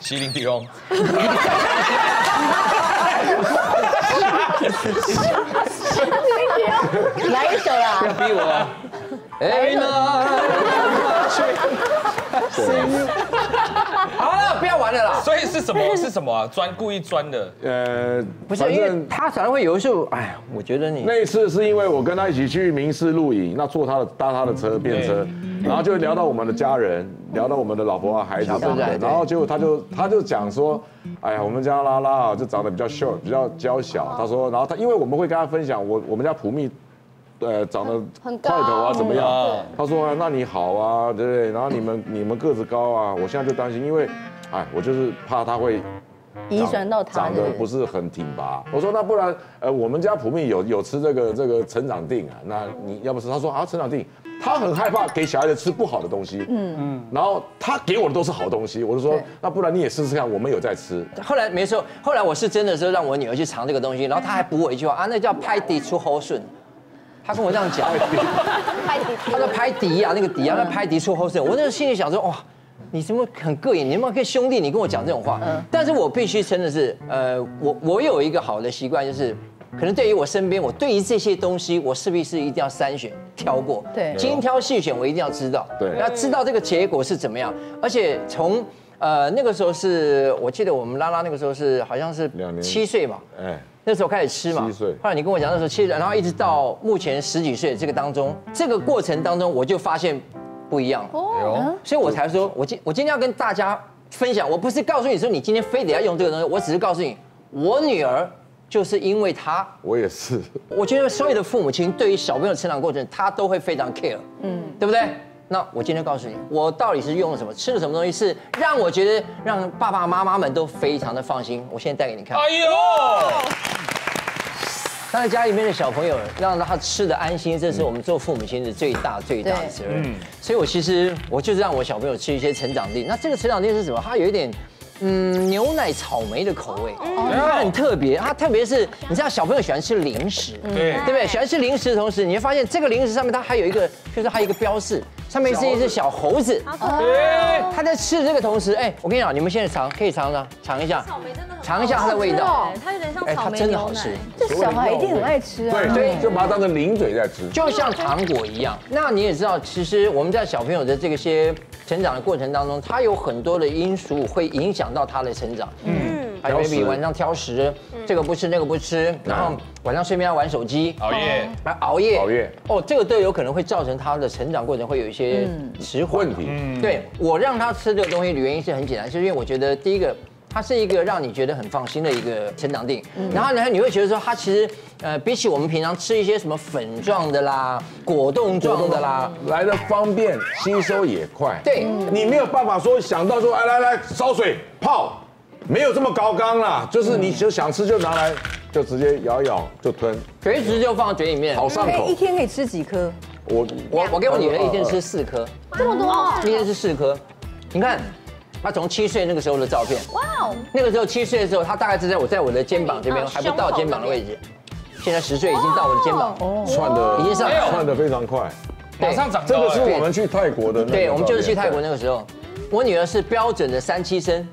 麒麟迪翁，来一首啦，逼我啊！哎好了，不要玩了啦。所以是什么？是什么啊？钻故意钻的。呃，不是，因为反正他反而会有时候，哎呀，我觉得你那一次是因为我跟他一起去民事露营，那坐他的搭他的车便车，然后就聊到我们的家人，聊到我们的老婆啊孩子什么的，然后结果他就他就讲说，哎呀，我们家拉拉啊就长得比较 short，比较娇小，他说，然后他因为我们会跟他分享我我们家普密。呃，长得很高块头啊，怎么样嗯？他说、啊那你好啊，对不对？然后你们你们个子高啊，我现在就担心，因为，哎，我就是怕他会遗传到他长得不是很挺拔。我说那不然，呃，我们家普密有有吃这个这个成长定啊，那你要不是？他说啊，成长定，他很害怕给小孩子吃不好的东西，嗯嗯，然后他给我的都是好东西，我就说那不然你也试试看，我们有在吃。后来没错，后来我是真的是让我女儿去尝这个东西，然后他还补我一句话啊，那叫拍底出猴顺。她跟我这样讲，拍底。她说拍底啊，那个底啊，那拍底出后顺。我那时候心里想说，哇，你怎么很膈应？你怎么可以兄弟你跟我讲这种话？但是我必须真的是，呃，我我有一个好的习惯，就是可能对于我身边，我对于这些东西，我势必是一定要筛选挑过，对。精挑细选，我一定要知道，对。要知道这个结果是怎么样，而且从。呃，那个时候是我记得我们拉拉那个时候是好像是两年。七岁嘛，哎，那时候开始吃嘛，七岁。后来你跟我讲那时候七岁，然后一直到目前十几岁这个当中，这个过程当中我就发现不一样了，哦，所以我才说我今我今天要跟大家分享，我不是告诉你说你今天非得要用这个东西，我只是告诉你，我女儿就是因为她，我也是，我觉得所有的父母亲对于小朋友成长过程，他都会非常 care，嗯，对不对？那我今天告诉你，我到底是用了什么，吃了什么东西，是让我觉得让爸爸妈妈们都非常的放心。我现在带给你看。哎呦，当然，家里面的小朋友让他吃的安心，这是我们做父母亲的最大最大的责任。所以我其实我就是让我小朋友吃一些成长力。那这个成长力是什么？它有一点。嗯，牛奶草莓的口味，它很特别。它特别是，你知道小朋友喜欢吃零食，对对不对？喜欢吃零食的同时，你会发现这个零食上面它还有一个，就是它有一个标示，上面是一只小猴子，哎，它在吃这个同时，哎，我跟你讲，你们现在尝可以尝尝尝一下，草莓真的很尝一下它的味道，它有点像哎，它草莓牛奶真的好吃。。这小孩一定很爱吃啊。对对，就把它当成零嘴在吃。就像糖果一样。那你也知道，其实我们在小朋友的这个些成长的过程当中，它有很多的因素会影响到他的成长。嗯，还有晚上挑食，这个不吃那个不吃，然后晚上睡眠要玩手机。熬夜，啊，熬夜，熬夜。哦，这个都有可能会造成他的成长过程会有一些迟缓。问题，对我让他吃这个东西的原因是很简单，就是因为我觉得第一个。它是一个让你觉得很放心的一个成长定，然后呢，你会觉得说它其实，呃，比起我们平常吃一些什么粉状的啦、果冻状的啦，来的方便，吸收也快。对你没有办法说想到说，哎来来烧水泡，没有这么高纲啦，就是你就想吃就拿来，就直接咬一咬就吞，随时就放到嘴里面。好上口一。天可以吃几颗？我我我给我女儿一天吃四颗，这么多，一天吃四颗，你看。她从七岁那个时候的照片，哇哦，那个时候七岁的时候，他大概是在我在我的肩膀这边，嗯还不到肩膀的位置。现在十岁已经到我的肩膀，串的已经上来了。串的非常快。马上长这个是我们去泰国的那个对，我们就是去泰国那个时候，我女儿是标准的三七身，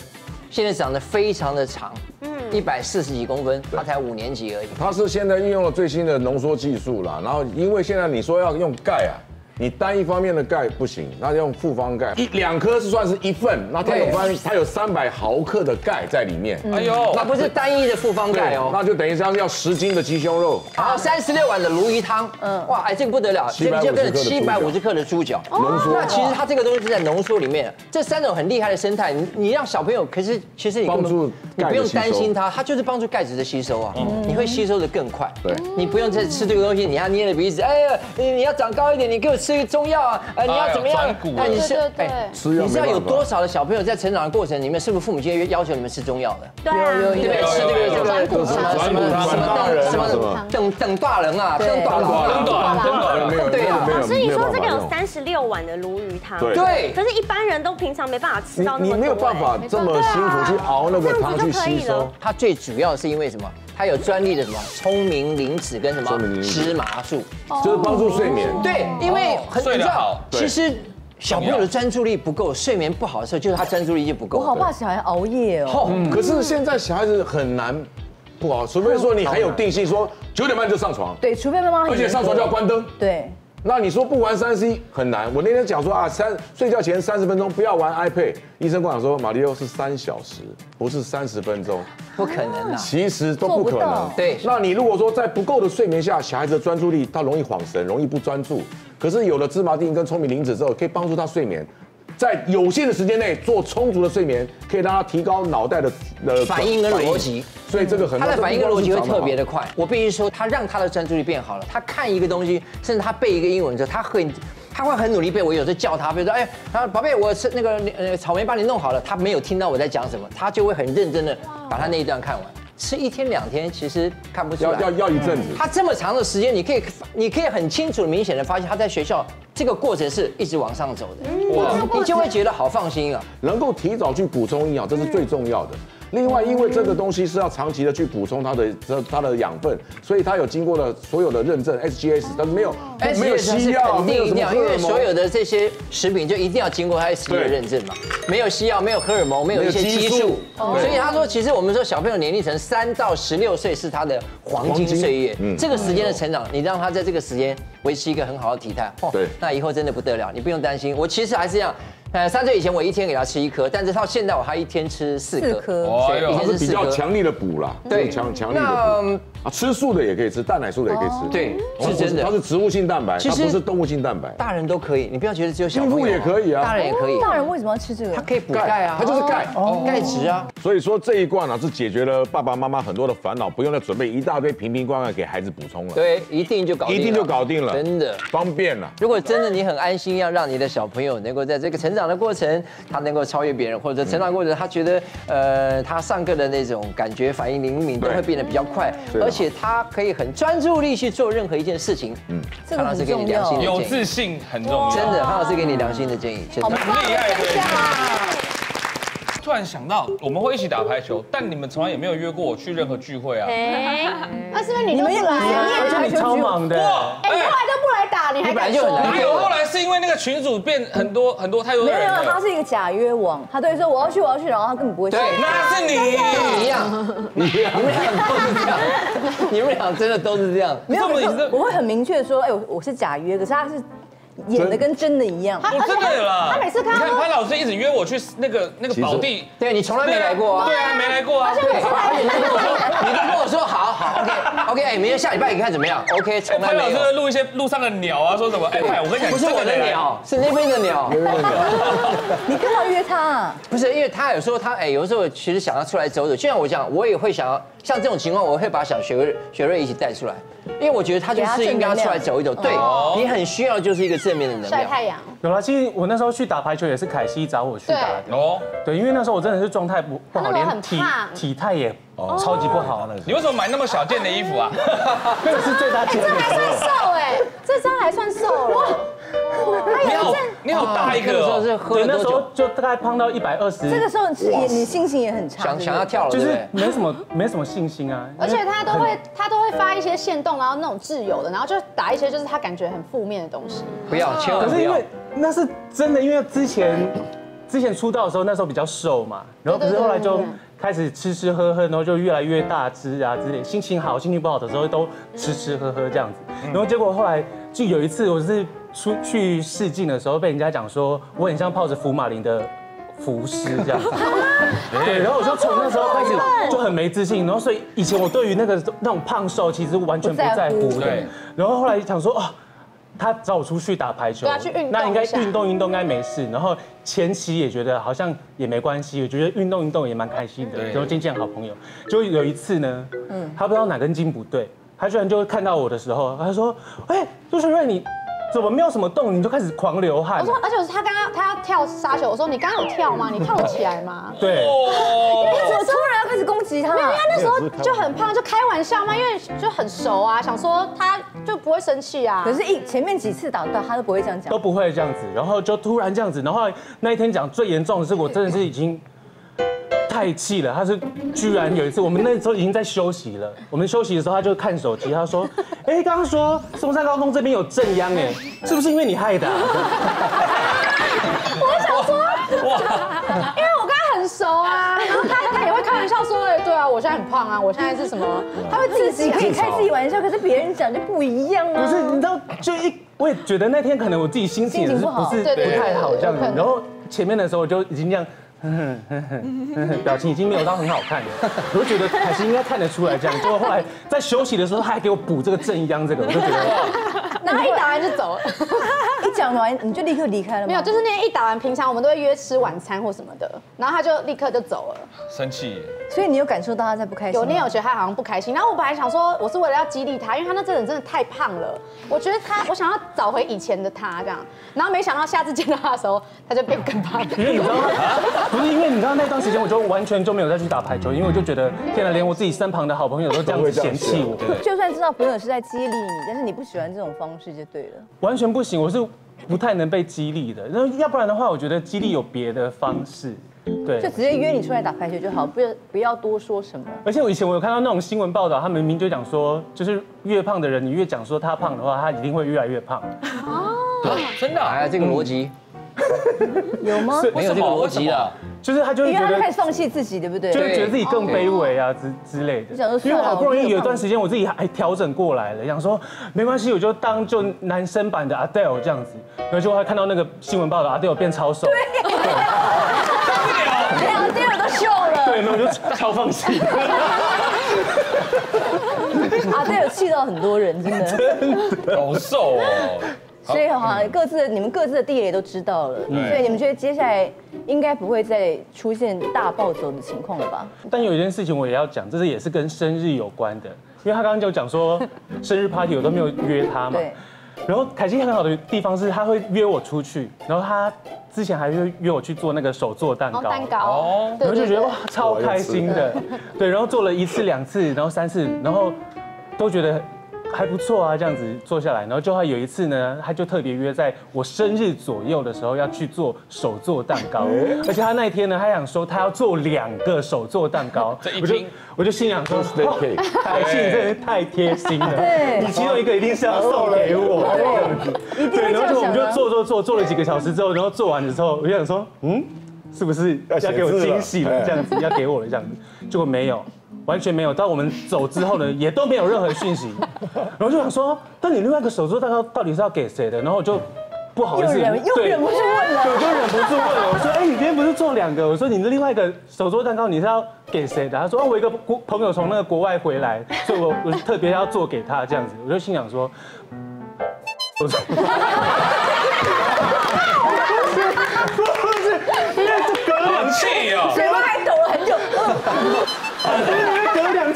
现在长得非常的长，嗯，一百四十几公分，她才五年级而已。她是现在运用了最新的浓缩技术啦，然后因为现在你说要用钙啊，你单一方面的钙不行，那用复方钙，一两颗是算是一份，那它有对。分，它有三百毫克的钙在里面，哎呦，那不是单一的复方钙哦，那就等于像要十斤的鸡胸肉，然后三十六碗的鲈鱼汤，嗯，哇，哎，这个不得了，这个就跟七百五十克的猪脚。浓缩。那其实它这个东西是在浓缩里面，这三种很厉害的生态，你你让小朋友，可是其实你帮助你不用担心它，它就是帮助钙质的吸收啊，你会吸收的更快。对。你不用再吃这个东西，你要捏着鼻子，哎呀，你你要长高一点，你给我吃个中药啊，呃，你要怎么样那？哎，你是哎你知道有多少的小朋友在成长的过程里面，是不是父母今天要求你们吃中药的？对啊，对不对？吃这个这个什么什么什么大人什么等等大人啊，等大人，很短很短没有对啊没有老师，你说这个有。三十六碗的鲈鱼汤，对可是一般人都平常没办法吃到那么多。你没有办法这么辛苦去熬那个汤去吸收，它最主要是因为什么？它有专利的什么？聪明灵脂跟什么？芝麻素。就是帮助睡眠。对，因为很你知道睡得好，对。其实小朋友的专注力不够，睡眠不好的时候，就是他专注力就不够。我好怕小孩熬夜哦。哦，可是现在小孩子很难不好，除非说你很有定性，说九点半就上床，对，除非妈妈而且上床就要关灯。对，那你说不玩三 C 很难。我那天讲说啊，三睡觉前三十分钟不要玩 iPad，医生跟我讲说，马里奥是三小时，不是三十分钟，不可能啊！其实都不可能。对那你如果说在不够的睡眠下，小孩子的专注力他容易晃神，容易不专注。可是有了芝麻丁跟聪明磷脂之后，可以帮助他睡眠。在有限的时间内做充足的睡眠，可以让他提高脑袋的呃反应跟逻辑，所以这个很多他的反应跟逻辑会特别的。快。我必须说，他让他的专注力变好了。他看一个东西，甚至他背一个英文之后，他很他会很努力背。我有时候叫他，比如说，哎，然后宝贝，我是那个呃草莓帮你弄好了，他没有听到我在讲什么，他就会很认真的把他那一段看完。吃一天两天其实看不出来，要要要一阵子，他这么长的时间，你可以你可以很清楚、明显的发现他在学校这个过程是一直往上走的，哇，你就会觉得好放心啊。能够提早去补充营养，这是最重要的。另外，因为这个东西是要长期的去补充它的这它的养分，所以它有经过了所有的认证 SGS，但没有没有西药，肯没有因为所有的这些食品就一定要经过它的对。认证嘛，没有西药，没有荷尔蒙，没有一些激素。所以他说，其实我们说小朋友年龄层三到十六岁是他的黄金岁月，这个时间的成长，你让他在这个时间维持一个很好的体态，哦对。那以后真的不得了，你不用担心。我其实还是这样。呃，三岁以前我一天给他吃一颗，但是到现在我还一天吃四颗，四颗。所以一哎呦它是比。较强力的补啦，对。强强力的补啊，吃素的也可以吃，蛋奶素的也可以吃，对是真的它是植物性蛋白，它不是动物性蛋白。大人都可以，你不要觉得只有小朋友孕妇也可以啊大人也可以，大人为什么要吃这个？它可以补钙啊，它就是钙。哦，钙质啊。所以说这一罐呢是解决了爸爸妈妈很多的烦恼，不用再准备一大堆瓶瓶罐罐给孩子补充了，对，一定就搞定了，一定就搞定了，真的。方便了。如果真的你很安心，要让你的小朋友能够在这个成长的过程，他能够超越别人，或者成长过程他觉得，呃，他上课的那种感觉反应灵敏都会变得比较快，而且他可以很专注力去做任何一件事情。嗯，这个很潘老师给你重要良心的。有建议，有自信很重要。真的，潘老师给你良心的建议，真的。很厉害的。突然想到，我们会一起打排球，但你们从来也没有约过我去任何聚会啊。哎，那是不是你都不来啊？而且你超忙的，哎，你后来都不来打，你还本来敢说？就很难哪有？后来是因为那个群主变很多很多太多没有他。是一个假约网，他都会说我要去我要去，然后他根本不会去。对那是你，一样，你们俩都是这样，你们俩真的都是这样。没有，我会很明确地说，哎，我我是假约，可是他是演的跟真的一样。我真的啦。他每次看到你看潘老师一直约我去那个那个宝地，对你从来没来过啊。对啊，没来过啊。对，而且你都跟我说，你都跟我说好好，OK OK，哎，明天下礼拜你看怎么样？OK，哎从来潘老。师录一些路上的鸟啊，说什么？哎，派，我跟你讲，不是我的鸟，是那边的鸟。你干嘛约他啊？不是，因为他有时候他哎，有时候其实想要出来走走，就像我讲，我也会想要像这种情况，我会把小雪瑞雪瑞一起带出来，因为我觉得他就是应该要出来走一走。对你很需要就是一个晒太阳，有了。其实我那时候去打排球也是凯西找我去打的。哦，对，因为那时候我真的是状态不不好，连体体态也超级不好。你为什么买那么小件的衣服啊？那个是最大件这还算。瘦哎，这张还算瘦了。你好，你好大一个哦。那时候是喝对，那了多久？时候就大概胖到一百二十，这个时候你你信心也很差，想想要跳了，就是？没什么没什么信心啊。而且他都会，他都会发一些线动，然后那种自由的，然后就打一些就是他感觉很负面的东西。不要，千万不要。那是真的，因为之前之前出道的时候，那时候比较瘦嘛，然后可是后来就对对对开始吃吃喝喝，然后就越来越大只啊之类。心情好、心情不好的时候都吃吃喝喝这样子。然后结果后来就有一次，我是出去试镜的时候，被人家讲说我很像泡着福马林的。浮尸这样，对，然后我就从那时候开始 就很没自信，然后所以以前我对于那个那种胖瘦其实完全不在乎的不在乎，然后后来想说哦，他找我出去打排球对啊去运动那应该运动运动应该没事。然后前期也觉得好像也没关系，我觉得运动运动也蛮开心的，然后渐渐好朋友。就有一次呢，嗯，他不知道哪根筋不对，他居然就看到我的时候，他说：“哎，陆学瑞你怎么没有什么动，你就开始狂流汗我？”说，而且他刚刚他要跳沙球，我说你刚刚有跳吗？你跳得起来吗？对，哦，怎么突然要开始攻击他？没有，因为他那时候就很胖，就开玩笑嘛，因为就很熟啊，想说他就不会生气啊。可是，一前面几次打到他都不会这样讲都。不会这样子，然后就突然这样子，然后那一天讲最严重的是，我真的是已经太气了。他是居然有一次，我们那时候已经在休息了，我们休息的时候他就看手机，他说：“ 哎，刚刚说松山高中这边有正央，哎，是不是因为你害的啊？”因为我跟他很熟啊，然后他他也会开玩笑说，哎，对啊，我现在很胖啊，我现在是什么？他会自自己己可以开自己玩笑，可是别人讲就不一样啊。不是，你知道，就一我也觉得那天可能我自己心情也是不好不是不太好这样然后前面的时候我就已经这样。哼哼哼哼表情已经没有到很好看了，我就觉得凯西应该看得出来这样。结果后来在休息的时候，他还给我补这个正央这个，我就觉得哇，然后一打完就走了。一讲完你就立刻离开了吗？没有，就是那天一打完，平常我们都会约吃晚餐或什么的，然后他就立刻就走了。生气耶。所以你有感受到他在不开心？有那天我觉得他好像不开心，然后我本来想说，我是为了要激励他，因为他那阵子真的太胖了，我觉得他，我想要找回以前的他这样，然后没想到下次见到他的时候，他就变更胖。因为你知道吗？不是因为你知道那段时间我就完全就没有再去打排球，因为我就觉得天哪，连我自己身旁的好朋友都这样子嫌弃我，就算知道朋友是在激励你，但是你不喜欢这种方式就对了。完全不行，我是不太能被激励的。那要不然的话，我觉得激励有别的方式，对就。直接约你出来打排球就好，不要不要多说什么。而且我以前我有看到那种新闻报道，他们明明就讲说，就是越胖的人，你越讲说他胖的话，他一定会越来越胖。哦真的啊？哎，这个逻辑 有吗？是没有这个逻辑的。就是他就会他就开始放弃自己，对不对？就是觉得自己更卑微啊之之类的。想说因为我好不容易有一段时间我自己还调整过来了，想说没关系，我就当就男生版的 Adele 这样子，然后就还看到那个新闻报道，Adele 变超瘦，对，超放弃。啊，这有气到很多人，真的。好瘦哦。所以哈，各自你们各自的地雷都知道了，所以你们觉得接下来应该不会再出现大暴走的情况了吧？但有一件事情我也要讲，这是也是跟生日有关的，因为他刚刚就讲说生日 party 我都没有约他嘛。对。然后凯西很好的地方是，他会约我出去，然后他之前还会约我去做那个手做蛋糕。蛋糕，哦对对对然后就觉得哇，超开心的，对，然后做了一次、两次，然后三次，然后都觉得还不错啊，这样子。坐下来，然后就他有一次呢，他就特别约在我生日左右的时候要去做手做蛋糕，而且他那一天呢，他想说他要做两个手做蛋糕，我就我就心想说哦太信真的是太贴心了，对。你其中一个一定是要送给我。这样子，一定会这样然后就我们就做做做做了几个小时之后，然后做完的时候，我就想说，嗯，是不是要给我惊喜了？这样子要给我了这样子，结果没有。完全没有，到我们走之后呢，也都没有任何讯息，然后就想说，那你另外一个手做蛋糕到底是要给谁的？然后我就不好意思，又忍又忍不住问了对，我就忍不住问了，我说，哎，你今天不是做两个？我说你的另外一个手做蛋糕你是要给谁的？他说，哦，我一个国朋友从那个国外回来，所以我我特别要做给他这样子，我就心想说，我说。不是，因为这隔了两好气哦！嘴巴还抖了很久。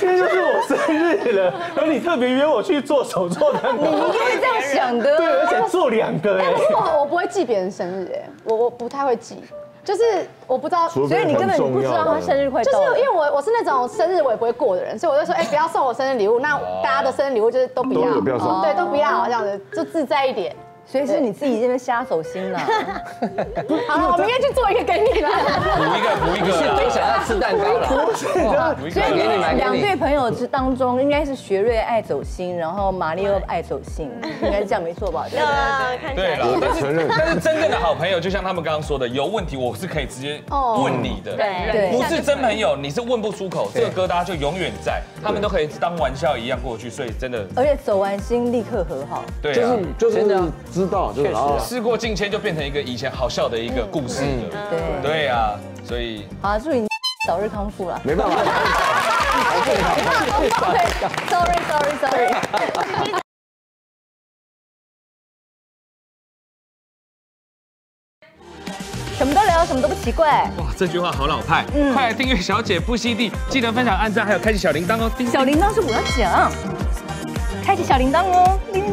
因为隔两天就是我生日了，然后你特别约我去做手做蛋糕，你一定会这样想的。对，而且做两个哎，我我不会记别人生日，哎，我我不太会记，就是我不知道，所以你根本不知道他生日快就是。因为我我是那种生日我也不会过的人，所以我就说，哎，不要送我生日礼物，那大家的生日礼物就是都不要，都不要送对，都不要这样子，就自在一点。所以是你自己这边瞎走心了。好，我明天去做一个给你啦。补一个补一个是非个想要吃蛋糕了？所以给你两对朋友之当中，应该是学瑞爱走心，然后玛丽又爱走心，应该是这样没错吧？对呃，看起来对了，但承认是但是真正的好朋友，就像他们刚刚说的，有问题我是可以直接问你的。对对不是真朋友，你是问不出口，这个疙瘩就永远在，他们都可以当玩笑一样过去，所以真的，而且走完心立刻和好。对啊就是，就是真的啊知道，就事过境迁就变成一个以前好笑的一个故事了。对，对啊，所以好，祝你 早日康复了。没办法，Sorry Sorry Sorry。什么都聊，什么都不奇怪。哇，这句话好老派，嗯快来订阅小姐不吸地，记得分享、按赞，还有开启小铃铛哦。叮小铃铛是我要讲，开启小铃铛哦，铃铃铃。